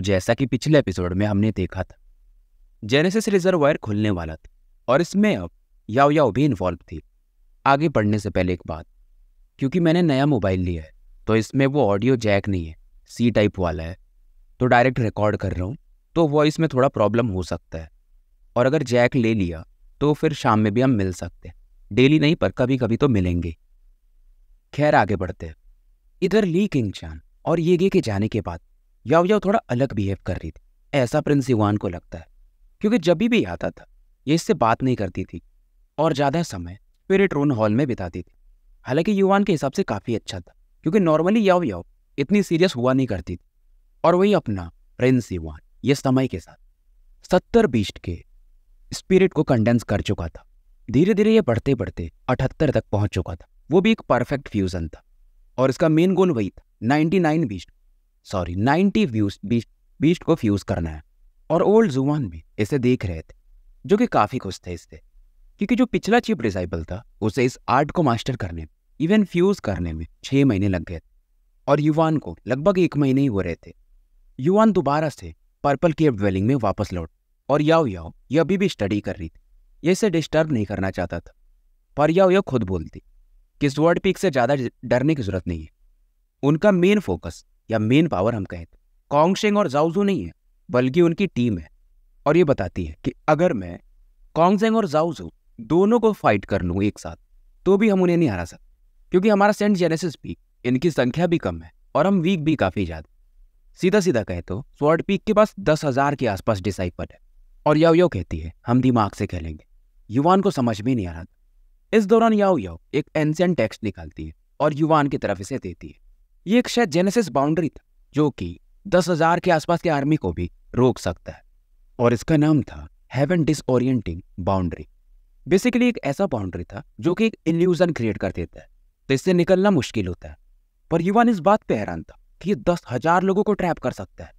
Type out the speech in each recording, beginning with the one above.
तो जैसा कि पिछले एपिसोड में हमने देखा था। जेनेसिस रिजर्वायर खुलने वाला था और इसमें अब याओ याओ भी इन्वॉल्व थी। आगे बढ़ने से पहले एक बात, क्योंकि मैंने नया मोबाइल लिया है तो इसमें वो ऑडियो जैक नहीं है सी टाइप वाला है। तो डायरेक्ट रिकॉर्ड कर रहा हूँ तो वॉइस में थोड़ा प्रॉब्लम हो सकता है। और अगर जैक ले लिया तो फिर शाम में भी हम मिल सकते हैं। डेली नहीं, पर कभी कभी तो मिलेंगे। खैर, आगे बढ़ते हैं। इधर ली किंग चान और येगे के जाने के बाद याओ याओ थोड़ा अलग बिहेव कर रही थी। ऐसा प्रिंस युवान को लगता है क्योंकि जब भी, आता था ये इससे बात नहीं करती थी और ज़्यादा समय स्पिरिट रोन हॉल में बिताती थी। हालाँकि युवान के हिसाब से काफ़ी अच्छा था क्योंकि नॉर्मली याओ याओ इतनी सीरियस हुआ नहीं करती थी। और वही अपना प्रिंस युवान ये समय के साथ सत्तर बीस्ट के स्पिरिट को कंडेंस कर चुका था। धीरे धीरे ये बढ़ते बढ़ते अठहत्तर तक पहुँच चुका था। वो भी एक परफेक्ट फ्यूजन था और इसका मेन गोल वही था ninety nine beast sorry, ninety views beast beast को फ्यूज करना है। और ओल्ड जुवान भी इसे देख रहे थे, जो कि काफ़ी खुश थे इससे। क्योंकि जो पिछला चीप डिसाइबल था, उसे इस आर्ट को मास्टर करने में इवन फ्यूज करने में छः महीने लग गए। और युवान को लगभग एक महीने ही हो रहे थे। युवान दोबारा से पर्पल केव ड्वेलिंग में वापस लौट, और याओ याओ, ये अभी भी स्टडी कर रही थी। ये इसे डिस्टर्ब नहीं करना चाहता था। पर याओ याओ खुद बोलती कि स्वर्ड पीक से ज़्यादा डरने की ज़रूरत नहीं है। उनका मेन फोकस या मेन पावर हम कहें कॉन्गशेंग और जाउजू नहीं है, बल्कि उनकी टीम है। और ये बताती है कि अगर मैं कॉन्गजेंग और जाउजू दोनों को फाइट कर लूँ एक साथ तो भी हम उन्हें नहीं हरा सकते। क्योंकि हमारा सेंट जेनेसिस भी, इनकी संख्या भी कम है और हम वीक भी काफ़ी ज़्यादा सीधा सीधा कहे तो स्वॉर्ड पीक के पास दस हज़ार के आसपास डिसाइपल है। और याओ यो कहती है, हम दिमाग से खेलेंगे। युवान को समझ में नहीं आ रहा था। इस दौरान याओ यो एक एंशियन टेक्स्ट निकालती है और युवान की तरफ़ इसे देती है। ये एक शायद जेनेसिस बाउंड्री था, जो कि दस हज़ार के आसपास के आर्मी को भी रोक सकता है। और इसका नाम था हेवन डिसओरिएंटिंग बाउंड्री बेसिकली एक ऐसा बाउंड्री था, जो कि एक इल्यूजन क्रिएट कर देता है। तो इससे निकलना मुश्किल होता है। पर युवान इस बात पे हैरान था कि ये दस हज़ार लोगों को ट्रैप कर सकता है।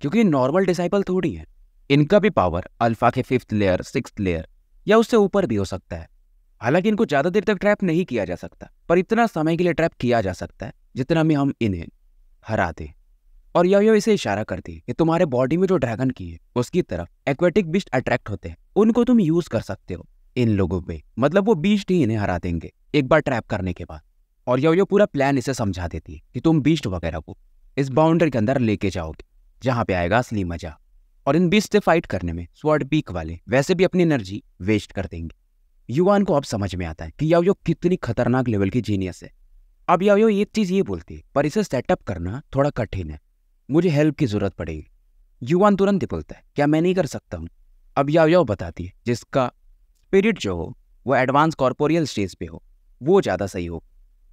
क्योंकि नॉर्मल डिसाइपल थोड़ी है। इनका भी पावर अल्फ़ा के फिफ्थ लेयर सिक्स लेयर या उससे ऊपर भी हो सकता है। हालाँकि इनको ज़्यादा देर तक ट्रैप नहीं किया जा सकता, पर इतना समय के लिए ट्रैप किया जा सकता है। जितना में हम इन्हें हरा दें और यो इसे इशारा करती है कि तुम्हारे बॉडी में जो ड्रैगन की है, उसकी तरफ़ एक्वेटिक बीस्ट अट्रैक्ट होते हैं, उनको तुम यूज़ कर सकते हो इन लोगों पे। मतलब वो बीस्ट ही इन्हें हरा देंगे, एक बार ट्रैप करने के बाद। और यो पूरा प्लान इसे समझा देती है कि तुम बीस्ट वगैरह को इस बाउंड्री के अंदर लेके जाओगे, जहाँ पे आएगा असली मज़ा। और इन बीस्ट से फाइट करने में स्वर्ड पीक वाले वैसे भी अपनी एनर्जी वेस्ट कर देंगे। युवान को अब समझ में आता है कि यो कितनी खतरनाक लेवल की जीनियस है। अब यो एक चीज़ ये बोलती है, पर इसे सेटअप करना थोड़ा कठिन है। मुझे हेल्प की ज़रूरत पड़ेगी। युवान तुरंत ही बोलता है, क्या मैं नहीं कर सकता हूँ? अब याओ याओ बताती है, जिसका स्पिरिट जो हो, वो एडवांस कॉर्पोरियल स्टेज पे हो, वो ज़्यादा सही हो।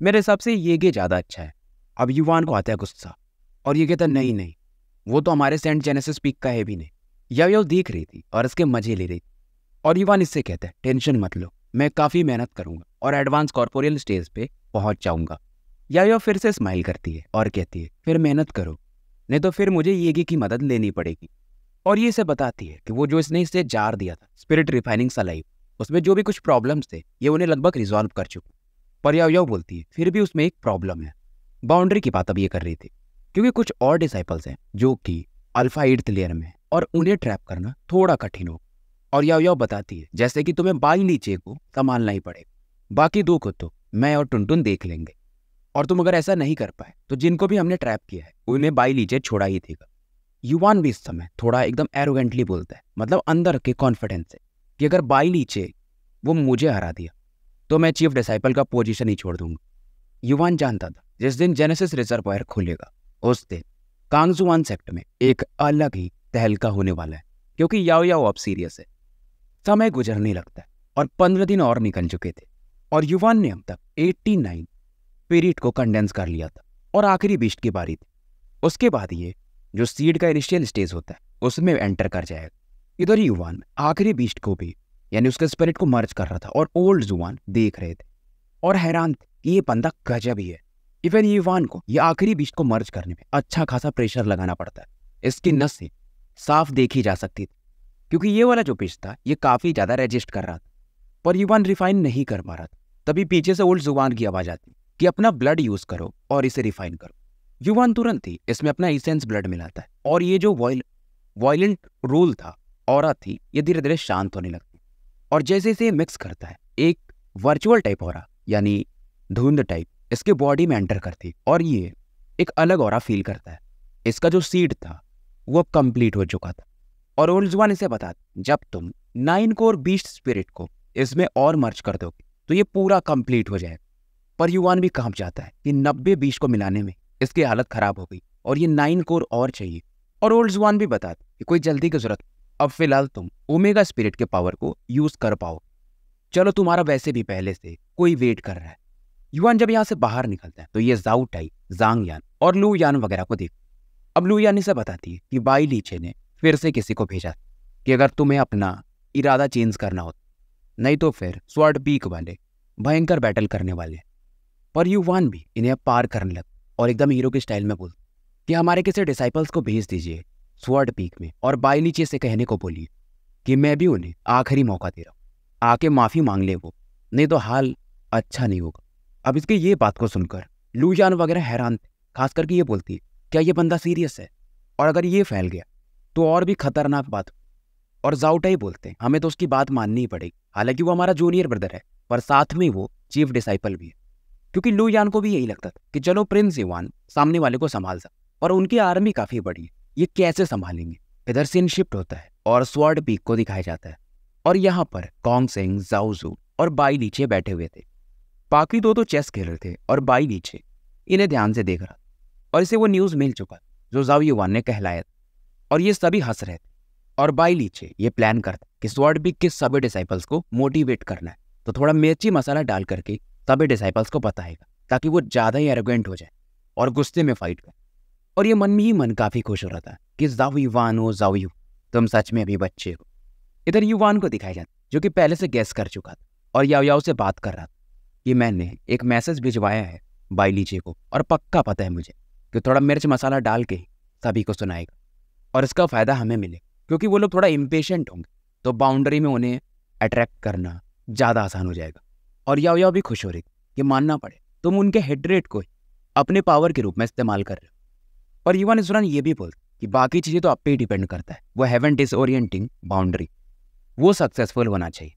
मेरे हिसाब से ये गे ज़्यादा अच्छा है। अब युवान को आता है गुस्सा, और ये कहता नहीं नहीं, वो तो हमारे सेंट जेनेसिस पीक का है भी नहीं। याओ याओ देख रही थी, और इसके मज़े ले रही थी। और युवान इससे कहता है, टेंशन मत लो, मैं काफ़ी मेहनत करूँगा, और एडवांस कॉर्पोरियल स्टेज पे पहुँच जाऊँगा। या यो फिर से स्माइल करती है और कहती है, फिर मेहनत करो, नहीं तो फिर मुझे येगी की मदद लेनी पड़ेगी। और ये इसे बताती है कि वो जो इसने इसे जार दिया था स्पिरिट रिफाइनिंग सलाइव उसमें जो भी कुछ प्रॉब्लम्स थे, ये उन्हें लगभग रिजॉल्व कर चुके पर या यो बोलती है, फिर भी उसमें एक प्रॉब्लम है। बाउंड्री की बात अब ये कर रही थी, क्योंकि कुछ और डिसाइपल्स हैं जो कि अल्फ़ा एट्थ लेयर में और उन्हें ट्रैप करना थोड़ा कठिन हो और याव याव बताती है, जैसे कि तुम्हें बाई नीचे को संभालना ही पड़ेगा, बाकी दो को तो मैं और टुनटुन देख लेंगे। और तुम अगर ऐसा नहीं कर पाए तो जिनको भी हमने ट्रैप किया है, उन्हें बाई लीजिए छोड़ा ही देगा। युवान भी इस समय, थोड़ा एकदम एरोगेंटली बोलता है मतलब अंदर के कॉन्फिडेंस से, कि अगर बाई लीचे वो मुझे हरा दिया तो मैं चीफ डिसाइपल का पोजीशन ही छोड़ दूँगा। युवान जानता था, जिस दिन जेनेसिस रिजर्वायर खुलेगा, उस दिन कांगजुआन सेक्ट में एक अलग ही तहलका होने वाला है, क्योंकि याओ याओ अब सीरियस है। समय गुजरने लगता है और पंद्रह दिन और निकल चुके थे, और युवान ने अब तक 89 स्पिरिट को कंडेंस कर लिया था और आखिरी बीस्ट की बारी थी। उसके बाद ये, जो सीड का इनिशियल स्टेज होता है, उसमें एंटर कर जाएगा। इधर युवान, आखिरी बीस्ट को भी, यानी उसके स्पिरिट को मर्ज कर रहा था और ओल्ड जुवान देख रहे थे और हैरान थे कि ये बंदा गजब ही है। इवन युवान को, ये आखिरी बीस्ट को मर्ज करने में अच्छा खासा प्रेशर लगाना पड़ता है। इसकी नसें साफ़ देखी जा सकती थी, क्योंकि ये वाला जो बीज था, ये काफ़ी ज़्यादा रजिस्ट कर रहा था, पर युवान रिफाइन नहीं कर पा रहा था। तभी पीछे से ओल्ड ज़ुबान की आवाज़ आती। कि अपना ब्लड यूज़ करो और इसे रिफाइन करो। युवान तुरंत ही इसमें अपना इसेंस ब्लड मिलाता है और ये जो वॉयल वॉयलेंट रूल था और थी, ये धीरे धीरे शांत होने लगती और जैसे जैसे मिक्स करता है, एक वर्चुअल टाइप और यानी धुंध टाइप इसके बॉडी में एंटर करती और ये एक अलग और फील करता है। इसका जो सीड था, वो कंप्लीट हो चुका था। और ओल्ड ज़ुबान इसे बता, जब तुम नाइन कोर बीस्ट स्पिरिट को इसमें और मर्ज कर दोगे तो ये पूरा कंप्लीट हो जाएगा। पर युवान भी काम जाता है कि नब्बे बीस को मिलाने में, इसकी हालत खराब हो गई और ये नाइन कोर और चाहिए। और ओल्ड जुआन भी बता कि कोई जल्दी की ज़रूरत अब फ़िलहाल तुम ओमेगा स्पिरिट के पावर को यूज़ कर पाओ। चलो तुम्हारा वैसे भी पहले से कोई वेट कर रहा है। युवान जब यहाँ से बाहर निकलता है तो ये जाऊ टाई, जांग यान और लू यान वगैरह को देख। अब लू यान इसे बताती है कि बाई लीचे ने फिर से किसी को भेजा कि अगर तुम्हें अपना इरादा चेंज करना हो, नहीं तो फिर स्वर्ड पीक वाले, भयंकर बैटल करने वाले पर युवान भी, इन्हें अब पार करने लग, और एकदम हीरो के स्टाइल में बोल, कि हमारे किसी डिसाइपल्स को भेज दीजिए स्वर्ड पीक में, और बाई नीचे से कहने को बोलिए, कि मैं भी उन्हें आखिरी मौका दे रहा हूँ। आके माफ़ी मांग ले वो, नहीं तो हाल अच्छा नहीं होगा। अब इसकी ये बात को सुनकर लूजान वगैरह हैरान थे खास करके ये बोलती क्या ये बंदा सीरियस है? और अगर ये फैल गया तो और भी खतरनाक बात और जाउटा ही बोलते हैं, हमें तो उसकी बात माननी ही पड़ेगी, हालाँकि वो हमारा जूनियर ब्रदर है, पर साथ में वो चीफ डिसाइपल भी है। क्योंकि लू यान को भी यही लगता था कि चलो प्रिंस युवान सामने वाले को संभाल सकता और उनकी आर्मी काफ़ी बड़ी है, ये कैसे संभालेंगे? इधर सीन शिफ्ट होता है, और स्वर्ड पीक को दिखाया जाता है, और यहाँ पर कॉन्ग सिंह जाउजू और बाई नीचे बैठे हुए थे। बाकी दो तो चेस खेल रहे थे, और बाई नीचे इन्हें ध्यान से देख रहा और इसे वो न्यूज़ मिल चुका जो जाऊ युवान ने कहलाया और ये सभी हंस रहे थे, और बाई लीचे ये प्लान करता कि स्वर्ड बिग के सभी डिसाइपल्स को मोटिवेट करना है। तो थोड़ा मिर्ची मसाला डाल करके सभी डिसाइपल्स को बताएगा ताकि वो ज़्यादा ही एरोगेंट हो जाए और गुस्से में फाइट करे। और ये मन में ही मन काफ़ी खुश हो रहा था कि जाव जाव यू तुम सच में अभी बच्चे हो। इधर युवान को दिखाया जाता जो कि पहले से गैस कर चुका था और याव याव से बात कर रहा था कि मैंने एक मैसेज भिजवाया है बाई लीचे को और पक्का पता है मुझे कि थोड़ा मिर्च मसाला डाल के सभी को सुनाएगा और इसका फ़ायदा हमें मिले, क्योंकि वो लोग थोड़ा इम्पेशेंट होंगे तो बाउंड्री में उन्हें अट्रैक्ट करना ज़्यादा आसान हो जाएगा। और याव याव भी खुश हो रही कि मानना पड़े। तुम उनके हेडरेट को अपने पावर के रूप में इस्तेमाल कर रहे हो। और युवा इस दौरान ये भी बोल कि बाकी चीज़ें तो आप पे ही डिपेंड करता है। वो हैवन डिसओरिएंटिंग बाउंड्री वो सक्सेसफुल होना चाहिए।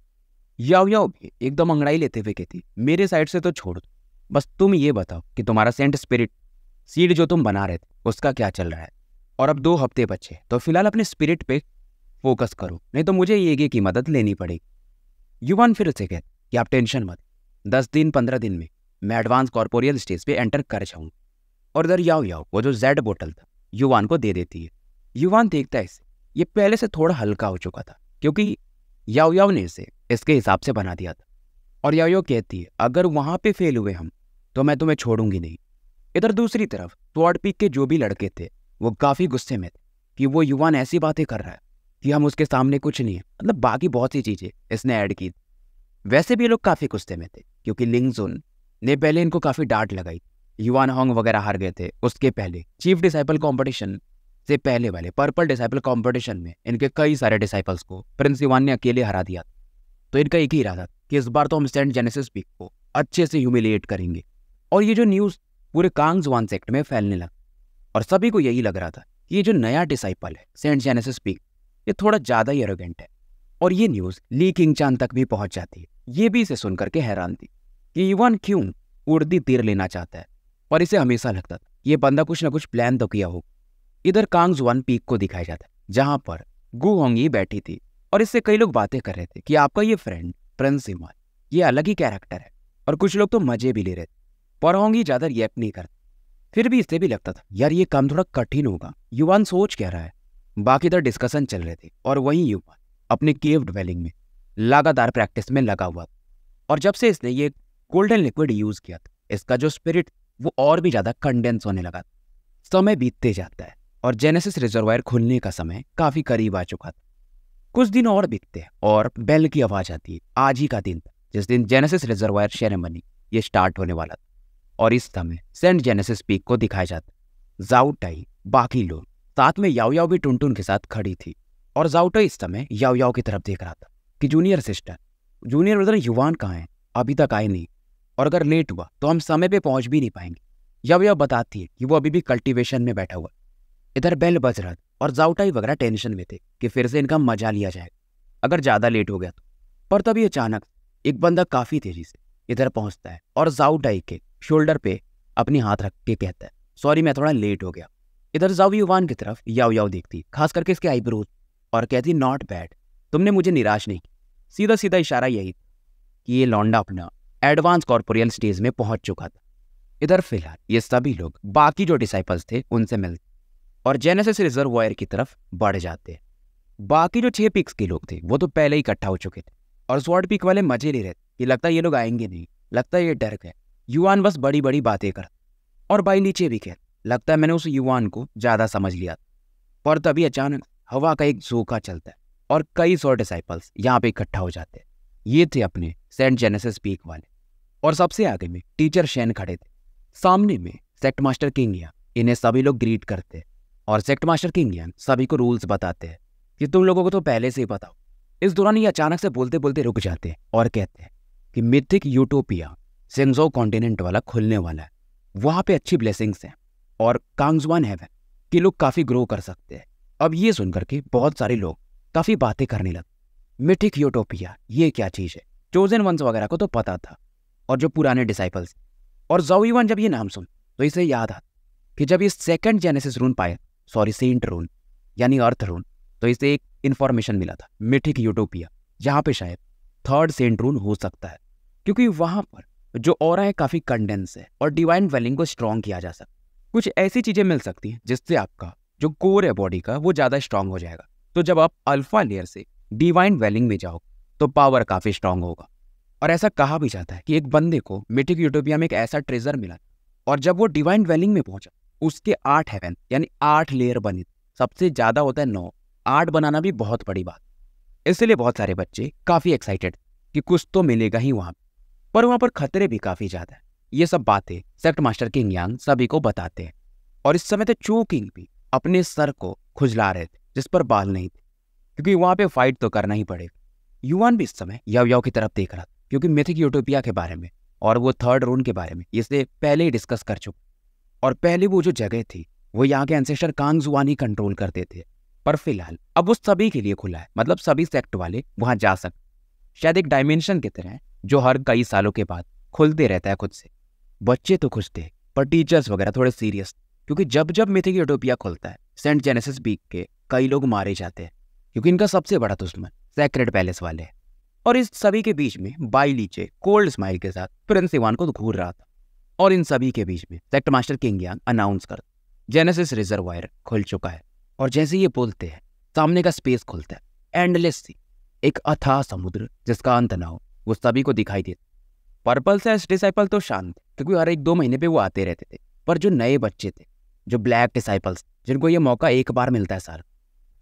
याव याव भी एकदम अंगड़ाई लेते हुए कहती मेरे साइड से तो छोड़ दो। बस तुम ये बताओ कि तुम्हारा सेंट स्पिरिट सीड जो तुम बना रहे थे, उसका क्या चल रहा है? और अब दो हफ़्ते बचे तो फ़िलहाल अपने स्पिरिट पे फोकस करो। नहीं तो मुझे ये की मदद लेनी पड़ेगी। युवान फिर से कहते कि आप टेंशन मत। दस दिन, पंद्रह दिन में मैं एडवांस कॉर्पोरियल स्टेज पे एंटर कर जाऊँगा। और इधर याव याव वो जो जेड बोटल था, युवान को दे देती है। युवान देखता है इसे। ये पहले से थोड़ा हल्का हो चुका था, क्योंकि याव याव ने इसे इसके हिसाब से बना दिया था। और याव याव कहती है, अगर वहाँ पे फेल हुए हम तो मैं तुम्हें छोड़ूँगी नहीं। इधर दूसरी तरफ़ ट्वाड पीक के जो भी लड़के थे, वो काफ़ी गुस्से में थे कि वो युवान ऐसी बातें कर रहा है कि हम उसके सामने कुछ नहीं है। मतलब बाकी बहुत सी चीज़ें इसने ऐड की वैसे भी ये लोग काफ़ी गुस्से में थे, क्योंकि लिंगजुन ने पहले इनको काफ़ी डांट लगाई। युवान होंग वगैरह हार गए थे उसके पहले। चीफ डिसाइपल कॉम्पिटिशन से पहले वाले, पर्पल डिसाइपल कंपटीशन में इनके कई सारे डिसाइपल्स को प्रिंस इवान ने अकेले हरा दिया तो इनका एक ही इरादा कि इस बार तो हम सेंट जेनेसिस पीक को अच्छे से ह्यूमिलिएट करेंगे। और ये जो न्यूज़ पूरे कांग्सवान सेक्ट में फैलने लगा और सभी को यही लग रहा था कि ये जो नया डिसाइपल है सेंट जेनेसिस पीक, ये थोड़ा ज़्यादा ही एरोगेंट है। और ये न्यूज़ ली किंग चाँद तक भी पहुँच जाती है। ये भी इसे सुनकर के हैरान थी कि इवान क्यों उड़ती तीर लेना चाहता है पर इसे हमेशा लगता था, ये बंदा कुछ ना कुछ प्लान तो किया हो इधर कांग्स वन पीक को दिखाया जाता है, जहाँ पर गु होंगी बैठी थी और इससे कई लोग बातें कर रहे थे कि आपका ये फ्रेंड प्रिंस इमाल ये अलग ही कैरेक्टर है और कुछ लोग तो मज़े भी ले रहे थे। पर होंगी ज़्यादा रिएक्ट नहीं करते। फिर भी इससे भी लगता था, यार ये काम थोड़ा कठिन होगा। युवान सोच कह रहा है? बाकी इधर डिस्कशन चल रहे थे और वहीं युवान अपने केव डिवेलिंग में लगातार प्रैक्टिस में लगा हुआ और जब से इसने ये गोल्डन लिक्विड यूज़ किया था, इसका जो स्पिरिट वो और भी ज़्यादा कंडेंस होने लगा समय बीतते जाता है और जेनेसिस रिजर्वायर खुलने का समय काफ़ी करीब आ चुका था। कुछ दिन और बीतते हैं और बेल की आवाज़ आती है, आज ही का दिन था, जिस दिन जेनेसिस रिजर्वायर सेरेमनी ये स्टार्ट होने वाला था। और इस समय सेंट जेनेसिस पीक को दिखाया जाता जाउटाई बाकी लोग, साथ में याव याव भी टुनटुन के साथ खड़ी थी और जाउटाई इस समय याव की तरफ़ देख रहा था। कि जूनियर सिस्टर जूनियर ब्रदर युवान कहाँ हैं? अभी तक आए नहीं। और अगर लेट हुआ तो हम समय पे पहुँच भी नहीं पाएँगे। यह यह बताती है कि वो अभी भी कल्टीवेशन में बैठा हुआ इधर बेल बज रहा था और जाउटाई वगैरह टेंशन में थे कि फिर से इनका मज़ा लिया जाए। अगर ज़्यादा लेट हो गया तो। पर तभी अचानक एक बंदा काफ़ी तेज़ी से इधर पहुँचता है और जाउटाई के शोल्डर पे अपने हाथ रख के कहता है सॉरी मैं थोड़ा लेट हो गया। इधर जाओ युवान की तरफ़ याव याव देखती खास करके इसके आईब्रोज और कहती नॉट बैड तुमने मुझे निराश नहीं सीधा सीधा इशारा यही था कि ये लौंडा अपना एडवांस कॉर्पोरियल स्टेज में पहुँच चुका था। इधर फ़िलहाल ये सभी लोग, बाकी जो डिसाइपल्स थे, उनसे मिलते और जेनेसिस रिजर्वायर की तरफ़ बढ़ जाते बाकी जो छह पिक्स के लोग थे, वो तो पहले ही इकट्ठा हो चुके थे और स्वॉर्ड पिक वाले मज़े ले रहे थे कि लगता ये लोग आएँगे नहीं, लगता ये डर गए। युवान बस बड़ी बड़ी बातें कर और भाई नीचे भी कह, लगता है मैंने उस युवान को ज़्यादा समझ लिया पर तभी अचानक हवा का एक झोंका चलता है। और कई सौ डिसाइपल्स यहाँ पे इकट्ठा हो जाते हैं। ये थे अपने सेंट जेनेसिस पीक वाले। और सबसे आगे में टीचर शैन खड़े थे। सामने में सेक्ट मास्टर किंग या इन्हें सभी लोग ग्रीट करते हैं। और सेक्ट मास्टर किंग यान सभी को रूल्स बताते हैं कि तुम लोगों को तो पहले से ही बताओ इस दौरान ये अचानक से बोलते बोलते रुक जाते हैं और कहते हैं कि मिथिक यूटोपिया सेंजो कॉन्टिनेंट वाला खुलने वाला है। वहाँ पे अच्छी ब्लेसिंग्स हैं और कांगजवान हेवन के लोग काफ़ी ग्रो कर सकते हैं। अब ये सुनकर के बहुत सारे लोग काफ़ी बातें करने लगे। मिथिक यूटोपिया, ये क्या चीज़ है? चोजन वंश वगैरह को तो पता था, और जो पुराने डिसाइपल्स और जोईवन जब ये नाम सुन तो इसे याद आता कि जब ये सेकंड जेनेसिस रून पाया सॉरी सेंट रून यानी अर्थ रून तो इसे एक इन्फॉर्मेशन मिला था, मिथिक यूटोपिया, जहाँ पे शायद थर्ड सेंट रून हो सकता है। क्योंकि वहाँ पर जो और है काफ़ी कंडेंस है, और डिवाइन वेलिंग को स्ट्रॉन्ग किया जा सकता कुछ ऐसी चीज़ें मिल सकती हैं, जिससे आपका जो कोर है बॉडी का, वो ज़्यादा स्ट्रांग हो जाएगा। तो जब आप अल्फ़ा लेयर से डिवाइन वेलिंग में जाओ तो पावर काफ़ी स्ट्रांग होगा। और ऐसा कहा भी जाता है कि एक बंदे को मिटिक यूटोपिया में एक ऐसा ट्रेजर मिला और जब वो डिवाइन वेलिंग में पहुँचा, उसके आठ हेवन यानी आठ लेयर बनी। सबसे ज़्यादा होता है नौ। आठ बनाना भी बहुत बड़ी बात। इसलिए बहुत सारे बच्चे काफ़ी एक्साइटेड कि कुछ तो मिलेगा ही वहाँ पर वहाँ पर खतरे भी काफ़ी ज़्यादा है। ये सब बातें सेक्ट मास्टर किंग यांग सभी को बताते हैं। और इस समय तो चू किंग भी अपने सर को खुजला रहे थे। जिस पर बाल नहीं थे, क्योंकि वहाँ पे फाइट तो करना ही पड़ेगा। युवान भी इस समय यव यव की तरफ़ देख रहा था, क्योंकि मिथिक यूटोपिया के बारे में और वो थर्ड रोन के बारे में इसे पहले ही डिस्कस कर चुके और पहले वो जो जगह थी, वो यहाँ के एंसेस्टर कांगजुआन ही कंट्रोल करते थे। पर फ़िलहाल, अब वो सभी के लिए खुला है मतलब सभी सेक्ट वाले वहाँ जा सकते शायद एक डायमेंशन की तरह जो हर कई सालों के बाद खुलते रहता है खुद से। बच्चे तो खुश थे, पर टीचर्स वगैरह थोड़े सीरियस क्योंकि जब जब मिथिक यूटोपिया खुलता है सेंट जेनेसिस बीक के कई लोग मारे जाते हैं, क्योंकि इनका सबसे बड़ा दुश्मन सेक्रेट पैलेस वाले हैं। और इस सभी के बीच में बाई लीचे कोल्ड स्माइल के साथ प्रिंस इवान को घूर रहा था। और इन सभी के बीच में sect master King Yang announce कर जेनेसिस रिजर्वायर खुल चुका है। और जैसे ये बोलते हैं, सामने का स्पेस खुलता है एंडलेस सी एक अथाह समुद्र जिसका अंत ना हो, वो सभी को दिखाई देता पर्पल से डिसाइपल तो शांत, क्योंकि हर एक दो महीने पे वो आते रहते थे। पर जो नए बच्चे थे, जो ब्लैक डिसाइपल्स जिनको ये मौका एक बार मिलता है साल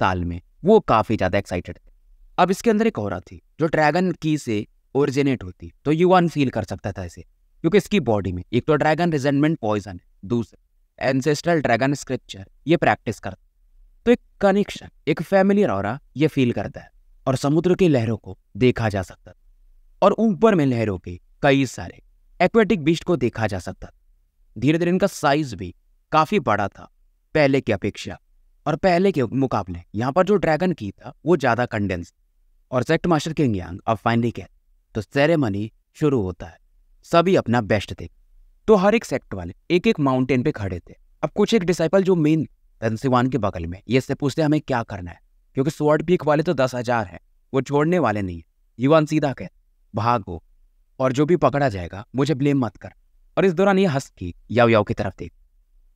साल में। वो काफ़ी ज़्यादा एक्साइटेड थे। अब इसके अंदर एक और थी जो ड्रैगन की से ओरिजिनेट होती तो युवान फील कर सकता था इसे, क्योंकि इसकी बॉडी में, एक तो ड्रैगन रिजेंटमेंट पॉइजन है, दूसरा एंसेस्ट्रल ड्रैगन स्क्रिप्चर ये प्रैक्टिस करता तो एक कनेक्शन एक फैमिलियर और ये फील करता है, और समुद्र की लहरों को देखा जा सकता और ऊपर में लहरों के कई सारे एक्वेटिक बीस्ट को देखा जा सकता धीरे धीरे इनका साइज़ भी काफ़ी बड़ा था, पहले की अपेक्षा। और पहले के मुकाबले, यहाँ पर जो ड्रैगन की था, वो ज़्यादा कंडेंस और सेक्ट मास्टर किंग यांग अब फाइनली कह तो सेरेमनी शुरू होता है। सभी अपना बेस्ट थे तो हर एक सेक्ट वाले एक एक माउंटेन पे खड़े थे। अब कुछ एक डिसाइपल जो मेन धनसिवान के बगल में, ये से पूछते हमें क्या करना है? क्योंकि स्वर्ड पीक वाले तो दस हज़ार है, वो छोड़ने वाले नहीं है। युवान सीधा कह, भागो और जो भी पकड़ा जाएगा, मुझे ब्लेम मत कर। और इस दौरान ये हंस की याव याव की तरफ़ देख।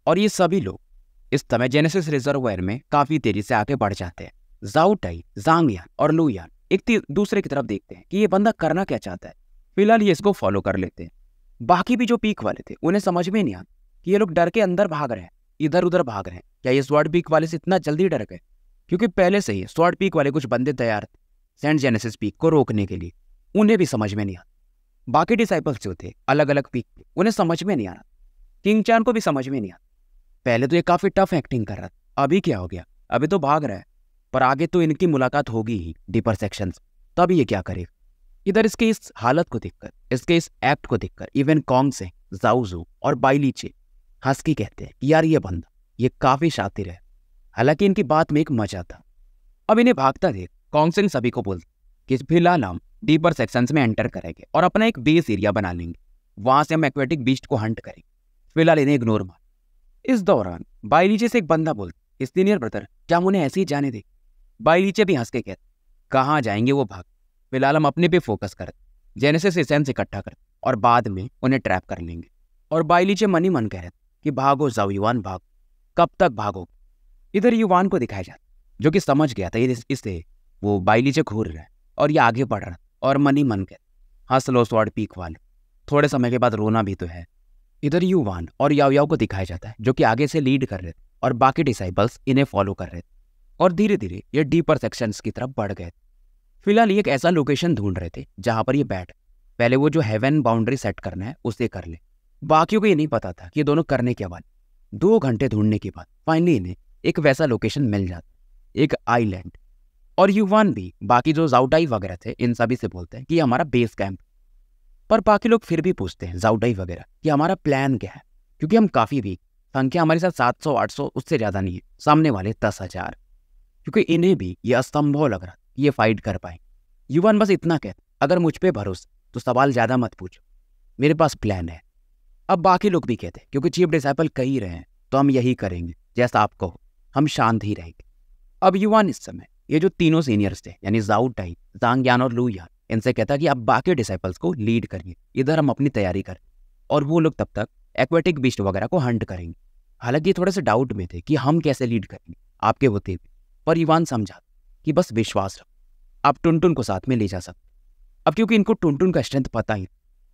और ये सभी लोग इस समय जेनेसिस रिजर्वायर में काफ़ी तेज़ी से आगे बढ़ जाते हैं। जाउटाई जांगयान और लुयान एक दूसरे की तरफ़ देखते हैं कि ये बंदा करना क्या चाहता है। फ़िलहाल ये इसको फॉलो कर लेते हैं। बाकी भी जो पीक वाले थे, उन्हें समझ में नहीं आता कि ये लोग डर के अंदर भाग रहे हैं इधर उधर भाग रहे हैं। क्या ये स्वाड पीक वाले से इतना जल्दी डर गए? क्योंकि पहले से ही स्वाड पीक वाले कुछ बंदे तैयार थे सेंट जेनेसिस पीक को रोकने के लिए। उन्हें भी समझ में नहीं आता बाकी डिसाइपल्स जो थे अलग अलग पीक उन्हें समझ में नहीं आ रहा किंग चान को भी समझ में नहीं आता पहले तो ये काफ़ी टफ एक्टिंग कर रहा था। अभी क्या हो गया? अभी तो भाग रहा है। पर आगे तो इनकी मुलाकात होगी ही डीपर सेक्शन तब ये क्या करेगा? इधर इसके इस हालत को देखकर, इसके इस एक्ट को देखकर इवन कॉन्ग से जाउजू और बाइलीचे हंस के कहते हैं यार ये बंदा, ये काफ़ी शातिर है। हालाँकि इनकी बात में एक मज़ा था। अब इन्हें भागता देख कॉन्सिंग सभी को बोलते, कि फ़िलहाल हम डीपर सेक्शंस में एंटर करेंगे और अपना एक बेस एरिया बना लेंगे। वहाँ से हम एक्वेटिक बीस्ट को हंट करेंगे। फ़िलहाल इन्हें इग्नोर मार। इस दौरान बाई नीचे से एक बंदा बोलता सीनियर ब्रदर क्या हम उन्हें ऐसे ही जाने दे? बाई नीचे भी हंस के कहते, कहाँ जाएँगे वो भाग? फ़िलहाल हम अपने पे फोकस करते जेनेसिस एसेंस इकट्ठा करते और बाद में उन्हें ट्रैप कर लेंगे। और बाइलीचे मन ही मन कह रहे कि भागो जाओ, युवान भाग। कब तक भागो? इधर युवान को दिखाया जाता जो कि समझ गया था इससे वो बाइलीचे घूर रहा है और ये आगे बढ़ रहा और मन ही मन कह हंस लो स्वाड पीक वाले। थोड़े समय के बाद रोना भी तो है इधर युवान और याव याव को दिखाया जाता है, जो कि आगे से लीड कर रहे थे और बाकी डिसाइबल्स इन्हें फॉलो कर रहे थे और धीरे धीरे ये डीपर सेक्शंस की तरफ़ बढ़ गए। फ़िलहाल ये एक ऐसा लोकेशन ढूंढ रहे थे, जहाँ पर ये बैठ, पहले वो जो हेवन बाउंड्री सेट करना है, उसे कर ले। बाकियों को ये नहीं पता था कि ये दोनों करने के बाद दो घंटे ढूँढने के बाद फाइनली इन्हें एक वैसा लोकेशन मिल जाता एक आईलैंड और युवान भी, बाकी जो जाउटाई वगैरह थे, इन सभी से बोलते हैं कि हमारा बेस कैंप पर बाकी लोग फिर भी पूछते हैं जाउटाई वगैरह कि हमारा प्लान क्या है? क्योंकि हम काफ़ी वीक संख्या हमारे साथ सात सौ, आठ सौ, उससे ज़्यादा नहीं है, सामने वाले दस हज़ार। क्योंकि इन्हें भी ये असंभव लग रहा ये फाइट कर पाए। युवान बस इतना कहते अगर मुझ पर भरोसा तो सवाल ज़्यादा मत पूछो। मेरे पास प्लान है। अब बाकी लोग भी कहते क्योंकि चीफ डिसाइपल कही रहे हैं तो हम यही करेंगे, जैसा आप कहो, हम शांत ही रहेंगे। अब युवान इस समय, ये जो तीनों सीनियर्स थे, यानी जाउ टाई जांग और लू यान इनसे कहता कि आप बाकी डिसाइपल्स को लीड करिए, इधर हम अपनी तैयारी करें। और वो लोग तब तक एक्वेटिक बिस्ट वगैरह को हंट करेंगे। हालाँकि ये थोड़े से डाउट में थे कि हम कैसे लीड करेंगे, आपके होते हुए पर युवान समझा कि बस विश्वास रखो, आप टुनटुन को साथ में ले जा सकते अब क्योंकि इनको टुनटुन का स्ट्रेंथ पता ही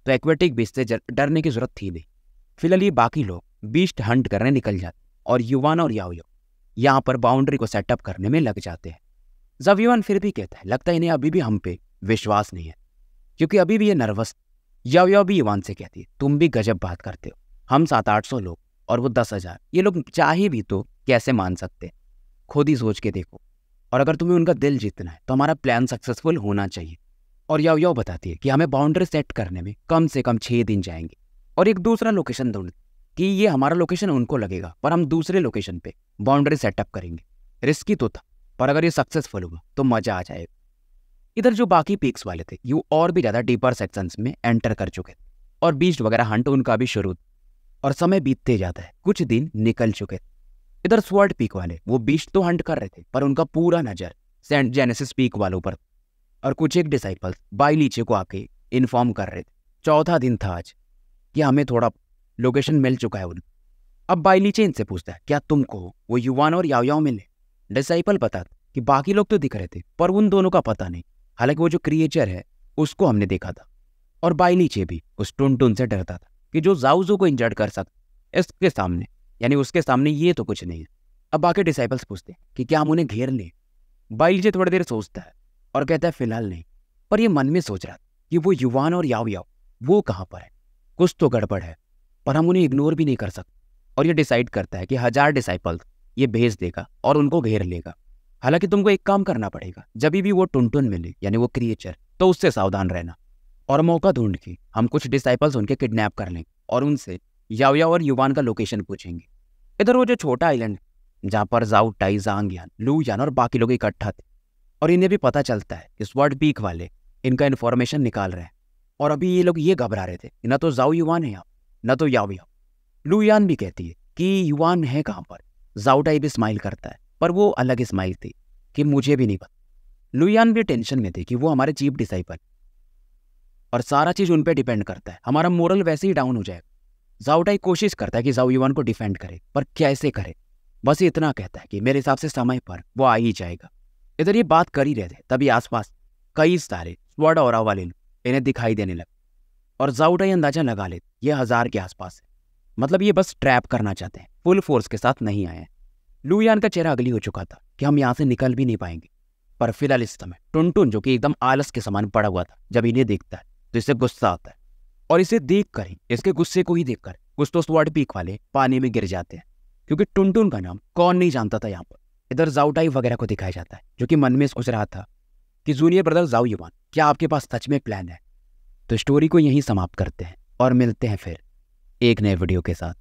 तो एक्वेटिक बीस्ट से डरने की ज़रूरत थी नहीं। फ़िलहाल ये बाकी लोग बीस्ट हंट करने निकल जाते और युवान और याओ यहाँ पर बाउंड्री को सेटअप करने में लग जाते हैं। जब युवान फिर भी कहता है, लगता है इन्हें अभी भी हम पे विश्वास नहीं है। क्योंकि अभी भी ये नर्वस याव याव भी युवान से कहती है, तुम भी गजब बात करते हो। हम सात आठ सौ लोग और वो दस हज़ार। ये लोग चाहे भी तो कैसे मान सकते खुद ही सोच के देखो। और अगर तुम्हें उनका दिल जीतना है तो हमारा प्लान सक्सेसफुल होना चाहिए। और याव याव बताती है कि हमें बाउंड्री सेट करने में कम से कम छः दिन जाएँगे। और एक दूसरा लोकेशन ढूंढ, कि ये हमारा लोकेशन उनको लगेगा, पर हम दूसरे लोकेशन पे बाउंड्री सेटअप करेंगे। रिस्की तो था, पर अगर ये सक्सेसफुल हुआ तो मज़ा आ जाएगा। इधर जो बाकी पीक्स वाले थे यू और भी ज़्यादा डीपर सेक्शंस में एंटर कर चुके थे। और बीस्ट वगैरह हंट उनका भी शुरू और समय बीतते जाता है, कुछ दिन निकल चुके इधर स्वर्ड पीक वाले, वो बीस्ट तो हंट कर रहे थे, पर उनका पूरा नज़र सेंट जेनेसिस पीक वालों पर और कुछ एक डिसाइपल्स बाई नीचे को आके इन्फॉर्म कर रहे थे। चौथा दिन था आज, कि हमें थोड़ा लोकेशन मिल चुका है उन। अब बाई नीचे इनसे पूछता है, क्या तुमको वो युवान और याव याव मिले डिसाइपल बता कि बाकी लोग तो दिख रहे थे, पर उन दोनों का पता नहीं। हालाँकि वो जो क्रिएचर है, उसको हमने देखा था। और बाई नीचे भी उस टुन टुन से डरता था कि जो जाउजो को इंजर्ड कर सकता इसके सामने, यानी उसके सामने ये तो कुछ नहीं है। अब बाकी डिसाइपल्स पूछते हैं कि क्या हम उन्हें घेर लें? बाई नीचे थोड़ी देर सोचता है और कहता है, फ़िलहाल नहीं। पर ये मन में सोच रहा था कि वो युवान और याव याव वो कहाँ पर है? कुछ तो गड़बड़ है पर हम उन्हें इग्नोर भी नहीं कर सकते। और ये डिसाइड करता है कि हज़ार डिसाइपल्स ये भेज देगा और उनको घेर लेगा। हालाँकि तुमको एक काम करना पड़ेगा। जब भी वो टुनटुन मिले, यानी वो क्रिएचर तो उससे सावधान रहना। और मौका ढूंढ के हम कुछ डिसाइपल्स उनके किडनैप कर लेंगे और उनसे यावया और युवान का लोकेशन पूछेंगे। इधर वो जो छोटा आइलैंड जहाँ पर जाउ टाई, जांग, यान, लू, यान और बाकी लोग इकट्ठा थे। और इन्हें भी पता चलता है कि स्वर्ड पीक वाले इनका इन्फॉर्मेशन निकाल रहे हैं। और अभी ये लोग ये घबरा रहे थे न तो जाऊ युवान है यहाँ, न तो याओ लू, यान भी कहती है कि युवान है कहाँ पर? जाउटाई भी स्माइल करता है। पर वो अलग स्माइल थी कि मुझे भी नहीं पता। लुयान भी टेंशन में थे कि वो हमारे चीफ डिसाइपल और सारा चीज़ उन पर डिपेंड करता है। हमारा मोरल वैसे ही डाउन हो जाएगा जाउटाई कोशिश करता है कि जाओ युवान को डिफेंड करे, पर कैसे करे? बस इतना कहता है कि मेरे हिसाब से समय पर वो आ ही जाएगा। इधर ये बात कर ही रहे थे, तभी आसपास कई सारे स्वर्ड और वाले इन्हें दिखाई देने लगे और जाउटाई अंदाज़ा लगा ले ये हज़ार के आसपास है। मतलब ये बस ट्रैप करना चाहते हैं, फुल फोर्स के साथ नहीं आए हैं। लुयान का चेहरा अगली हो चुका था कि हम यहाँ से निकल भी नहीं पाएँगे। पर फ़िलहाल इस समय टुनटुन, जो कि एकदम आलस के समान पड़ा हुआ था, जब इन्हें देखता है तो इसे गुस्सा आता है। और इसे देख कर ही, इसके गुस्से को ही देखकर कुछ तो स्वर्ड पीक वाले पानी में गिर जाते हैं। क्योंकि टुनटुन का नाम कौन नहीं जानता था यहाँ पर। इधर जाउटाई वगैरह को दिखाया जाता है, जो कि मन में सोच रहा था कि जूनियर ब्रदर जाओ युवान, क्या आपके पास सच में प्लान है? तो स्टोरी को यहीं समाप्त करते हैं और मिलते हैं फिर एक नए वीडियो के साथ।